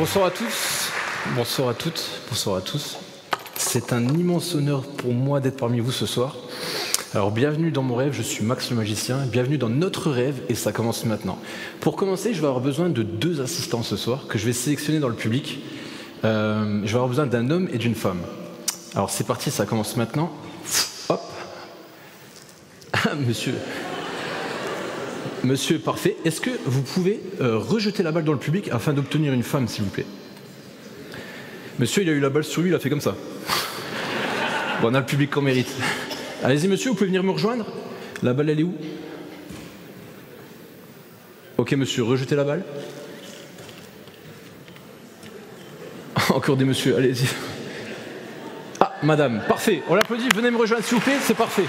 Bonsoir à tous, bonsoir à toutes, bonsoir à tous. C'est un immense honneur pour moi d'être parmi vous ce soir. Alors bienvenue dans mon rêve, je suis Max le magicien, bienvenue dans notre rêve et ça commence maintenant. Pour commencer, je vais avoir besoin de deux assistants ce soir que je vais sélectionner dans le public. Euh, je vais avoir besoin d'un homme et d'une femme. Alors c'est parti, ça commence maintenant. Hop. Monsieur. Monsieur, parfait. Est-ce que vous pouvez euh, rejeter la balle dans le public afin d'obtenir une femme, s'il vous plaît? Monsieur, il a eu la balle sur lui, il a fait comme ça. Bon, on a le public qu'on mérite. Allez-y, monsieur, vous pouvez venir me rejoindre? La balle, elle est où? Ok, monsieur, rejetez la balle. Encore des monsieur, allez-y. Ah, madame, parfait. On l'applaudit, venez me rejoindre, s'il vous plaît, c'est parfait.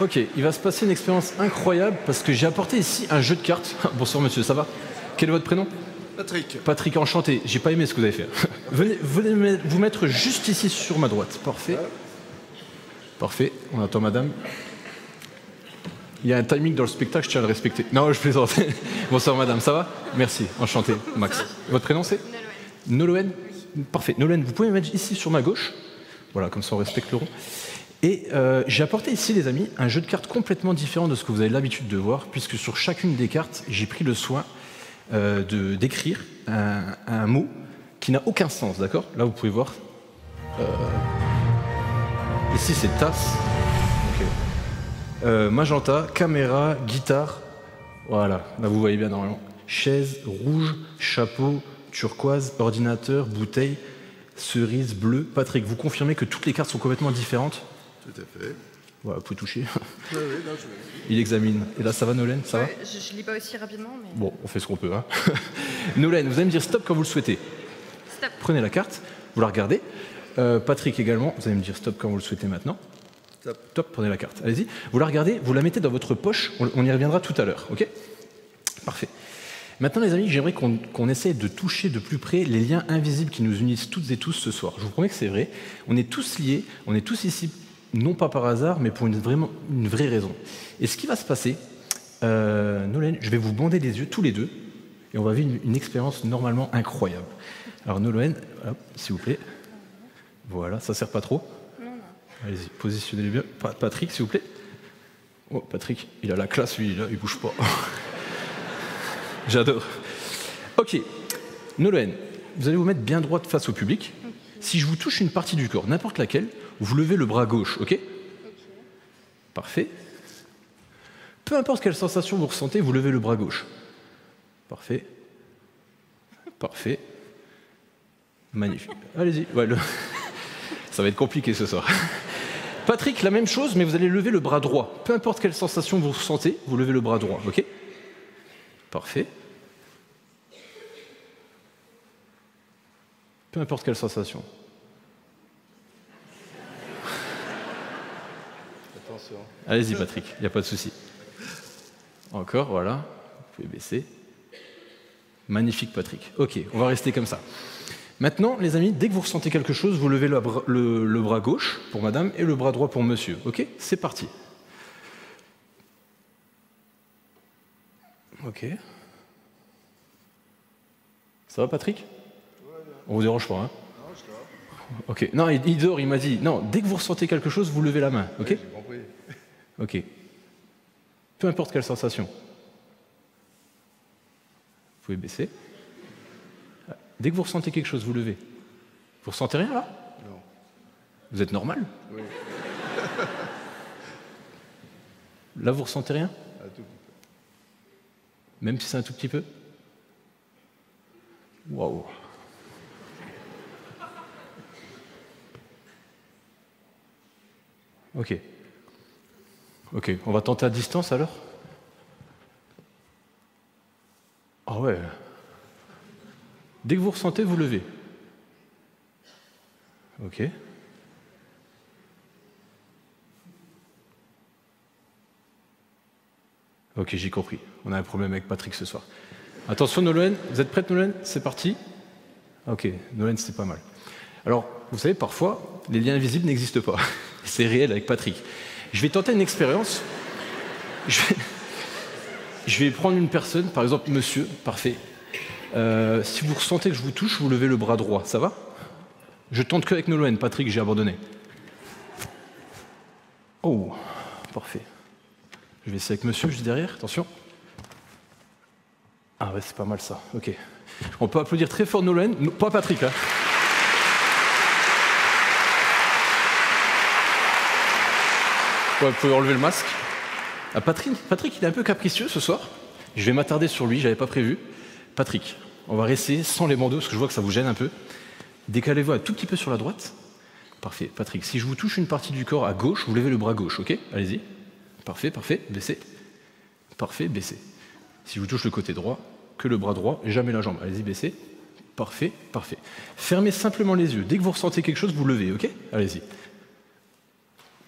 Ok, il va se passer une expérience incroyable parce que j'ai apporté ici un jeu de cartes. Bonsoir monsieur, ça va? Quel est votre prénom? Patrick. Patrick, enchanté. J'ai pas aimé ce que vous avez fait. venez, venez vous mettre juste ici sur ma droite. Parfait. Parfait. On attend madame. Il y a un timing dans le spectacle, je tiens à le respecter. Non, je plaisante. Bonsoir madame, ça va? Merci, enchanté. Max. Votre prénom c'est? Nolwenn? Parfait. Nolwenn, vous pouvez me mettre ici sur ma gauche. Voilà, comme ça on respecte le rond. Et euh, j'ai apporté ici, les amis, un jeu de cartes complètement différent de ce que vous avez l'habitude de voir, puisque sur chacune des cartes, j'ai pris le soin euh, d'écrire un, mot qui n'a aucun sens, d'accord? Là, vous pouvez voir. Euh, ici, c'est tasse. Magenta, caméra, guitare. Voilà, là, vous voyez bien normalement. Chaise, rouge, chapeau, turquoise, ordinateur, bouteille, cerise, bleu. Patrick, vous confirmez que toutes les cartes sont complètement différentes? Tout à fait. Voilà, vous pouvez toucher. Oui, oui, non, je... Il examine. Et là, ça va, Nolène Ça ouais, va Je ne lis pas aussi rapidement. Mais... Bon, on fait ce qu'on peut. Hein. Nolène, vous allez me dire stop quand vous le souhaitez. Stop. Prenez la carte, vous la regardez. Euh, Patrick également, vous allez me dire stop quand vous le souhaitez maintenant. Stop. Stop, prenez la carte. Allez-y. Vous la regardez, vous la mettez dans votre poche. On, on y reviendra tout à l'heure. OK? Parfait. Maintenant, les amis, j'aimerais qu'on qu essaie de toucher de plus près les liens invisibles qui nous unissent toutes et tous ce soir. Je vous promets que c'est vrai. On est tous liés, on est tous ici non pas par hasard, mais pour une, vraiment, une vraie raison. Et ce qui va se passer, euh, je vais vous bander les yeux tous les deux, et on va vivre une, une expérience normalement incroyable. Alors Nolène, s'il vous plaît. Voilà, ça sert pas trop Allez-y, positionnez-les bien. Patrick, s'il vous plaît. Oh, Patrick, il a la classe, lui, là, il bouge pas. J'adore. Ok, Nolène, vous allez vous mettre bien droite face au public. Si je vous touche une partie du corps, n'importe laquelle, vous levez le bras gauche, ok, okay. Parfait. Peu importe quelle sensation vous ressentez, vous levez le bras gauche. Parfait. Parfait. Magnifique. Allez-y. Ouais, le... Ça va être compliqué ce soir. Patrick, la même chose, mais vous allez lever le bras droit. Peu importe quelle sensation vous ressentez, vous levez le bras droit, ok? Parfait. Peu importe quelle sensation. Allez-y, Patrick, il n'y a pas de souci. Encore, voilà. Vous pouvez baisser. Magnifique, Patrick. Ok, on va rester comme ça. Maintenant, les amis, dès que vous ressentez quelque chose, vous levez le, bras, le, le bras gauche pour madame et le bras droit pour monsieur. Ok C'est parti. Ok. Ça va, Patrick? On vous dérange pas, hein? Ok. Non, il, dort, il m'a dit. Non, dès que vous ressentez quelque chose, vous levez la main. Ok? Oui, Ok. Peu importe quelle sensation. Vous pouvez baisser. Dès que vous ressentez quelque chose, vous levez. Vous ressentez rien là? Non. Vous êtes normal? Oui. Là, vous ressentez rien? Un tout petit Même si c'est un tout petit peu? Waouh Ok. Ok, on va tenter à distance alors? Ah ouais. Dès que vous ressentez, vous levez. Ok. Ok, j'ai compris. On a un problème avec Patrick ce soir. Attention, Nolwenn, vous êtes prête, Nolwenn? C'est parti? Ok, Nolwenn, c'est pas mal. Alors, vous savez, parfois, les liens invisibles n'existent pas. C'est réel avec Patrick. Je vais tenter une expérience Je vais, prendre une personne, par exemple monsieur, parfait. Euh, si vous ressentez que je vous touche, vous levez le bras droit, ça va? Je tente que avec Nolwenn, Patrick, j'ai abandonné. Oh, parfait. Je vais essayer avec monsieur juste derrière, attention. Ah ouais, c'est pas mal ça, ok. On peut applaudir très fort Non, pas Patrick. Hein. Vous pouvez enlever le masque? Ah, Patrick, Patrick, il est un peu capricieux ce soir. Je vais m'attarder sur lui, j'avais pas prévu. Patrick, on va rester sans les bandeaux parce que je vois que ça vous gêne un peu. Décalez-vous un tout petit peu sur la droite. Parfait, Patrick. Si je vous touche une partie du corps à gauche, vous levez le bras gauche, ok? Allez-y. Parfait, parfait. Baissez. Parfait, baissez. Si je vous touche le côté droit, que le bras droit, jamais la jambe. Allez-y, baissez. Parfait, parfait. Fermez simplement les yeux. Dès que vous ressentez quelque chose, vous levez, ok? Allez-y.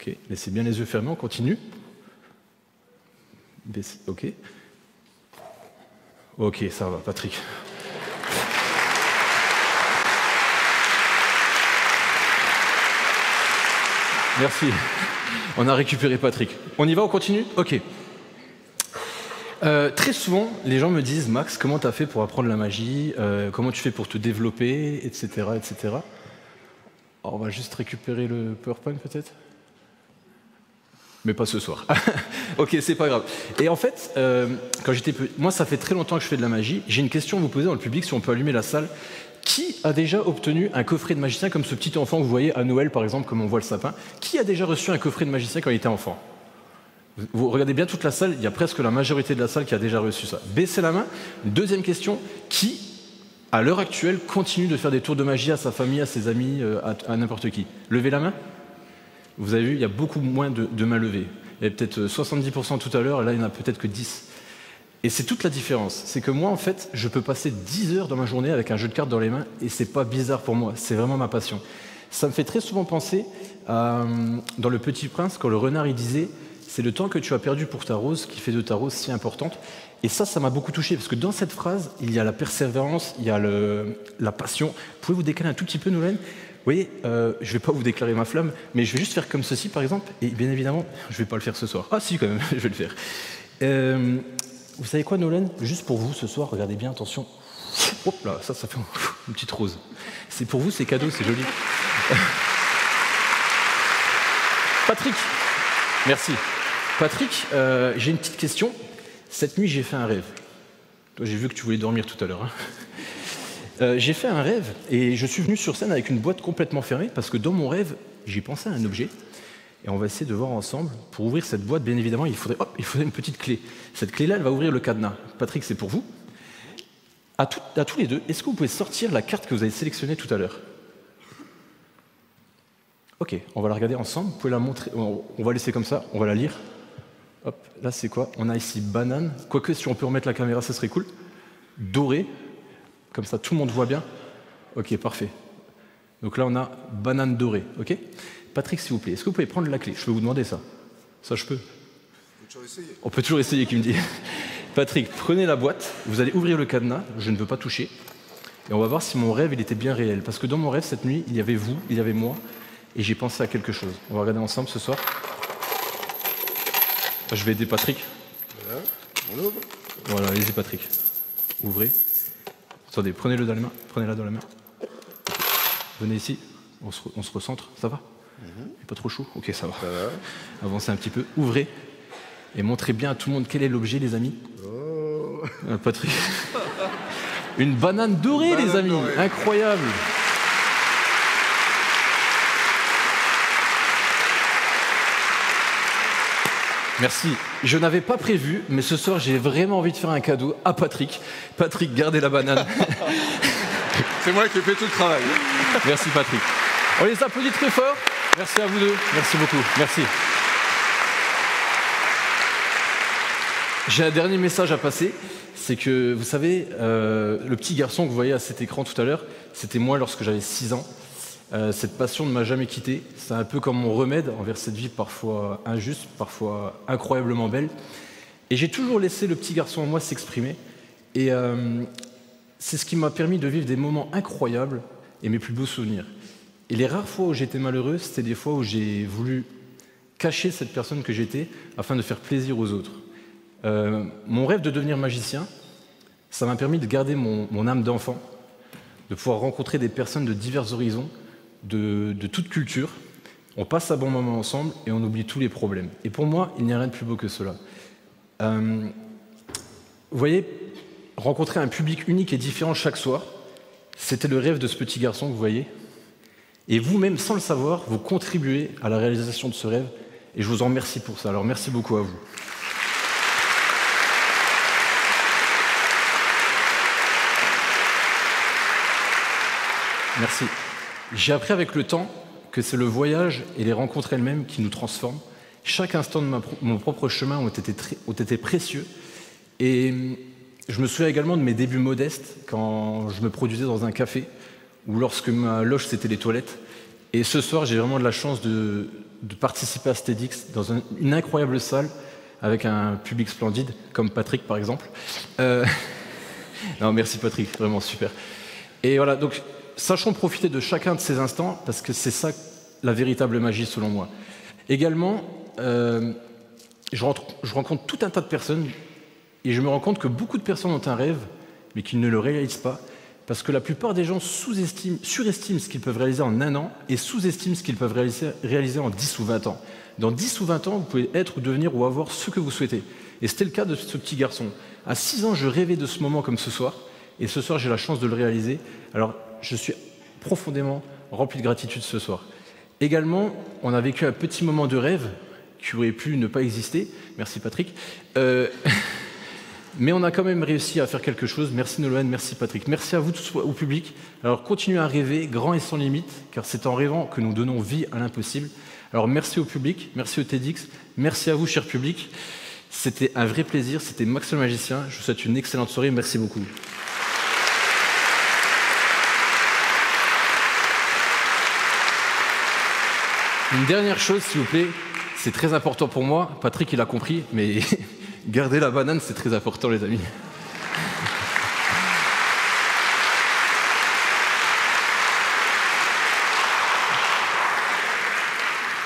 Ok, laissez bien les yeux fermés, on continue. Ok. Ok, ça va, Patrick. Merci. On a récupéré Patrick. On y va, on continue? Ok. Euh, très souvent, les gens me disent Max, comment tu as fait pour apprendre la magie? Euh, Comment tu fais pour te développer? Etc. etc. On va juste récupérer le PowerPoint peut-être? Mais pas ce soir. ok, c'est pas grave. Et en fait, euh, quand j'étais moi ça fait très longtemps que je fais de la magie. J'ai une question à vous poser dans le public, si on peut allumer la salle. Qui a déjà obtenu un coffret de magicien comme ce petit enfant que vous voyez à Noël, par exemple, comme on voit le sapin? Qui a déjà reçu un coffret de magicien quand il était enfant? Vous regardez bien toute la salle, il y a presque la majorité de la salle qui a déjà reçu ça. Baissez la main. Deuxième question, qui, à l'heure actuelle, continue de faire des tours de magie à sa famille, à ses amis, euh, à n'importe qui? Levez la main. Vous avez vu, il y a beaucoup moins de, de mains levées. Il y avait peut-être 70% tout à l'heure, là, il n'y en a peut-être que 10. Et c'est toute la différence. C'est que moi, en fait, je peux passer 10 heures dans ma journée avec un jeu de cartes dans les mains, et c'est pas bizarre pour moi. C'est vraiment ma passion. Ça me fait très souvent penser à, dans Le Petit Prince, quand le renard il disait C'est le temps que tu as perdu pour ta rose qui fait de ta rose si importante. Et ça, ça m'a beaucoup touché, parce que dans cette phrase, il y a la persévérance, il y a la passion. Pouvez vous décaler un tout petit peu, vous voyez, euh, je ne vais pas vous déclarer ma flamme, mais je vais juste faire comme ceci, par exemple. Et bien évidemment, je ne vais pas le faire ce soir. Ah si, quand même, je vais le faire. Euh, vous savez quoi, Nolan? Juste pour vous, ce soir, regardez bien, attention. Hop là, ça, ça fait une petite rose. C'est pour vous, c'est cadeau, c'est joli. Patrick, merci. Patrick, euh, j'ai une petite question. Cette nuit, j'ai fait un rêve. J'ai vu que tu voulais dormir tout à l'heure. Hein euh, j'ai fait un rêve et je suis venu sur scène avec une boîte complètement fermée parce que dans mon rêve, j'ai pensé à un objet et on va essayer de voir ensemble. Pour ouvrir cette boîte, bien évidemment, il faudrait, une petite clé. Cette clé-là, elle va ouvrir le cadenas. Patrick, c'est pour vous. À, tous les deux, est-ce que vous pouvez sortir la carte que vous avez sélectionnée tout à l'heure? Ok, on va la regarder ensemble. Vous pouvez la montrer. On, va laisser comme ça. On va la lire. Hop, là c'est quoi? On a ici banane. Quoique si on peut remettre la caméra, ce serait cool. Doré. Comme ça, tout le monde voit bien. Ok, parfait. Donc là, on a banane dorée. Ok? Patrick, s'il vous plaît, est-ce que vous pouvez prendre la clé? Je peux vous demander ça. Ça, je peux. On peut toujours essayer, qui me dit. Patrick, prenez la boîte. Vous allez ouvrir le cadenas. Je ne veux pas toucher. Et on va voir si mon rêve, il était bien réel. Parce que dans mon rêve, cette nuit, il y avait vous, il y avait moi. Et j'ai pensé à quelque chose. On va regarder ensemble ce soir. Je vais aider Patrick. Voilà, on ouvre. Voilà, allez-y Patrick. Ouvrez. Attendez, prenez-le dans les mains. Prenez-la dans la main. Venez ici. On se, on se recentre. Ça va? Il n'est Pas trop chaud? Ok, ça va. Ça va. Avancez un petit peu. Ouvrez. Et montrez bien à tout le monde quel est l'objet, les amis. Oh, Euh, Patrick. Une banane dorée, Banane les amis. dorée. Incroyable. Merci. Je n'avais pas prévu, mais ce soir, j'ai vraiment envie de faire un cadeau à Patrick. Patrick, gardez la banane. c'est moi qui ai fait tout le travail. Merci, Patrick. On les applaudit très fort. Merci à vous deux. Merci beaucoup. Merci. J'ai un dernier message à passer. C'est que, vous savez, euh, le petit garçon que vous voyez à cet écran tout à l'heure, c'était moi lorsque j'avais 6 ans. Euh, cette passion ne m'a jamais quitté. C'est un peu comme mon remède envers cette vie parfois injuste, parfois incroyablement belle. Et j'ai toujours laissé le petit garçon en moi s'exprimer. Et euh, c'est ce qui m'a permis de vivre des moments incroyables et mes plus beaux souvenirs. Et les rares fois où j'étais malheureux, c'était des fois où j'ai voulu cacher cette personne que j'étais afin de faire plaisir aux autres. Euh, mon rêve de devenir magicien, ça m'a permis de garder mon, âme d'enfant, de pouvoir rencontrer des personnes de divers horizons, de, toute culture. On passe un bon moment ensemble et on oublie tous les problèmes. Et pour moi, il n'y a rien de plus beau que cela. Euh, vous voyez, rencontrer un public unique et différent chaque soir, c'était le rêve de ce petit garçon que vous voyez. Et vous-même, sans le savoir, vous contribuez à la réalisation de ce rêve. Et je vous en remercie pour ça. Alors merci beaucoup à vous. Merci. J'ai appris avec le temps que c'est le voyage et les rencontres elles-mêmes qui nous transforment. Chaque instant de mon propre chemin ont été, précieux. Et je me souviens également de mes débuts modestes quand je me produisais dans un café ou lorsque ma loge c'était les toilettes. Et ce soir, j'ai vraiment de la chance de, participer à TEDx dans une incroyable salle avec un public splendide, comme Patrick par exemple. Euh, non, merci Patrick, vraiment super. Et voilà, donc sachons profiter de chacun de ces instants parce que c'est ça la véritable magie selon moi. Également, euh, je, rencontre tout un tas de personnes et je me rends compte que beaucoup de personnes ont un rêve, mais qu'ils ne le réalisent pas, parce que la plupart des gens sous-estiment, surestiment ce qu'ils peuvent réaliser en un an et sous-estiment ce qu'ils peuvent réaliser, en 10 ou 20 ans. Dans 10 ou 20 ans, vous pouvez être ou devenir ou avoir ce que vous souhaitez. Et c'était le cas de ce petit garçon. À 6 ans, je rêvais de ce moment comme ce soir, et ce soir, j'ai la chance de le réaliser. Alors, je suis profondément rempli de gratitude ce soir. Également, on a vécu un petit moment de rêve qui aurait pu ne pas exister. Merci Patrick. Euh, mais on a quand même réussi à faire quelque chose. Merci Nolwenn, merci Patrick. Merci à vous tous au public. Alors continuez à rêver, grand et sans limite, car c'est en rêvant que nous donnons vie à l'impossible. Alors merci au public, merci au TEDx, merci à vous, cher public. C'était un vrai plaisir, c'était Max le Magicien. Je vous souhaite une excellente soirée, merci beaucoup. Une dernière chose, s'il vous plaît, c'est très important pour moi. Patrick, il a compris, mais garder la banane, c'est très important, les amis.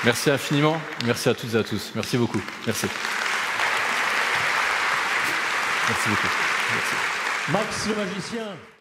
Merci infiniment. Merci à toutes et à tous. Merci beaucoup. Merci. Merci beaucoup. Max le magicien.